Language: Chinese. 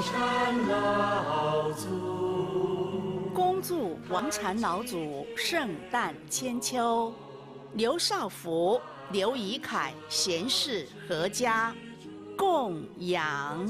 禅老祖，恭祝王禅老祖圣诞千秋。刘少福、刘以凯贤士合家共养。